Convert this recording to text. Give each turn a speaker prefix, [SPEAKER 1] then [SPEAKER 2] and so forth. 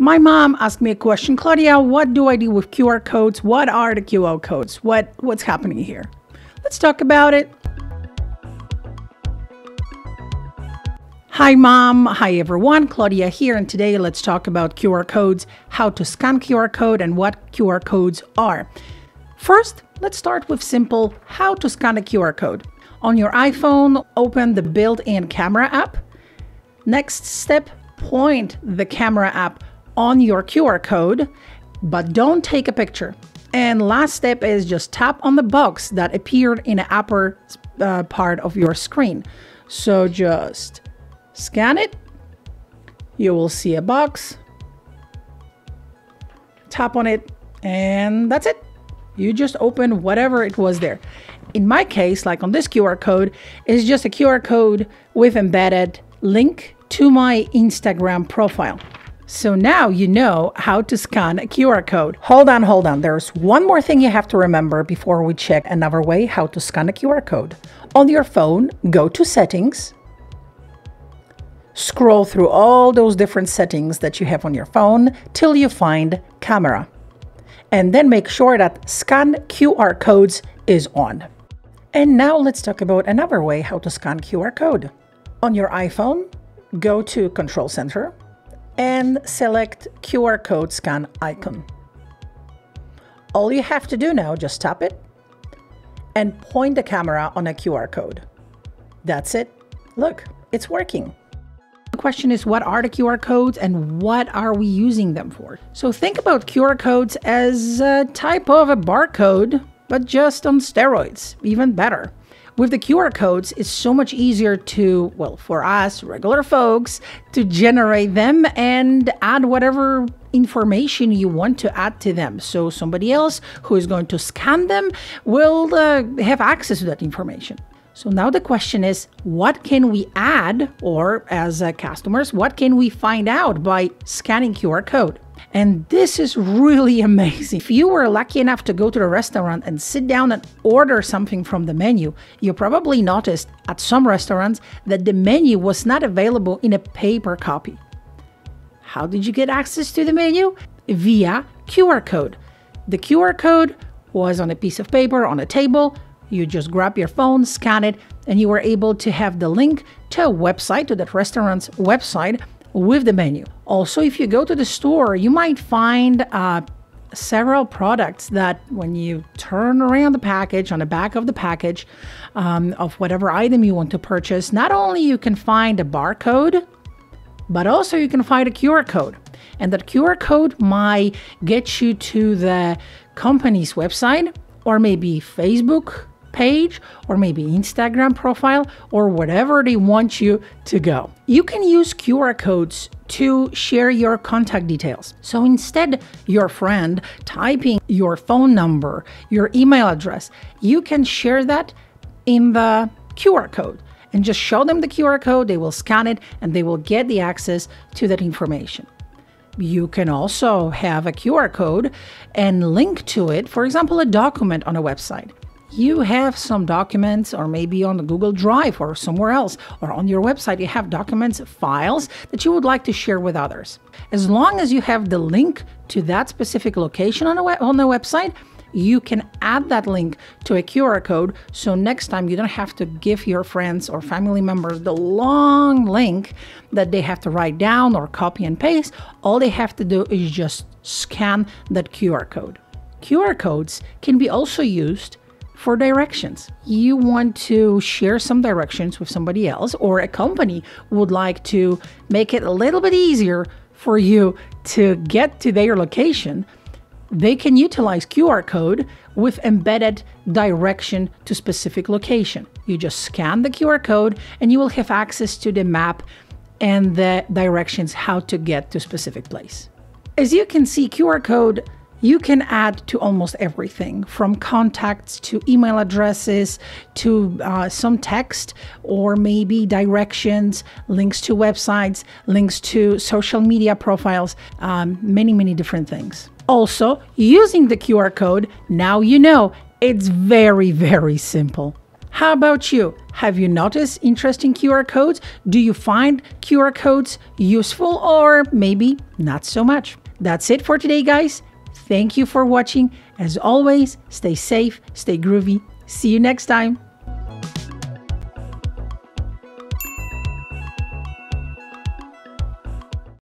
[SPEAKER 1] My mom asked me a question, Klaudia, what do I do with QR codes? What are the QR codes? What what's happening here? Let's talk about it. Hi mom, hi everyone. Klaudia here and today let's talk about QR codes, how to scan QR code and what QR codes are. First, let's start with simple how to scan a QR code. On your iPhone, open the built-in camera app. Next step, point the camera app on your QR code, but don't take a picture. And last step is just tap on the box that appeared in the upper uh, part of your screen. So just scan it. You will see a box. Tap on it, and that's it. You just open whatever it was there. In my case, like on this QR code, it's just a QR code with embedded link to my Instagram profile. So now you know how to scan a QR code. Hold on, hold on. There's one more thing you have to remember before we check another way how to scan a QR code. On your phone, go to settings, scroll through all those different settings that you have on your phone till you find camera. And then make sure that scan QR codes is on. And now let's talk about another way how to scan QR code. On your iPhone, go to Control Center, and select QR code scan icon. All you have to do now, just tap it and point the camera on a QR code. That's it. Look, it's working. The question is what are the QR codes and what are we using them for? So think about QR codes as a type of a barcode, but just on steroids, even better. With the QR codes, it's so much easier to, well, for us regular folks, to generate them and add whatever information you want to add to them. So somebody else who is going to scan them will uh, have access to that information. So now the question is, what can we add, or as uh, customers, what can we find out by scanning QR code? And this is really amazing. If you were lucky enough to go to a restaurant and sit down and order something from the menu, you probably noticed at some restaurants that the menu was not available in a paper copy. How did you get access to the menu? Via QR code. The QR code was on a piece of paper on a table. You just grab your phone, scan it, and you were able to have the link to a website, to that restaurant's website with the menu. Also, if you go to the store, you might find uh, several products that when you turn around the package on the back of the package um, of whatever item you want to purchase, not only you can find a barcode, but also you can find a QR code. And that QR code might get you to the company's website or maybe Facebook page or maybe Instagram profile or whatever they want you to go. You can use QR codes to share your contact details. So instead, your friend typing your phone number, your email address, you can share that in the QR code and just show them the QR code. They will scan it and they will get the access to that information. You can also have a QR code and link to it, for example, a document on a website you have some documents, or maybe on the Google Drive or somewhere else, or on your website, you have documents, files that you would like to share with others. As long as you have the link to that specific location on, a on the website, you can add that link to a QR code so next time you don't have to give your friends or family members the long link that they have to write down or copy and paste. All they have to do is just scan that QR code. QR codes can be also used for directions. You want to share some directions with somebody else, or a company would like to make it a little bit easier for you to get to their location. They can utilize QR code with embedded direction to specific location. You just scan the QR code and you will have access to the map and the directions how to get to specific place. As you can see, QR code you can add to almost everything from contacts to email addresses to uh, some text or maybe directions, links to websites, links to social media profiles, um, many, many different things. Also, using the QR code, now you know it's very, very simple. How about you? Have you noticed interesting QR codes? Do you find QR codes useful or maybe not so much? That's it for today, guys. Thank you for watching. As always, stay safe, stay groovy. See you next time.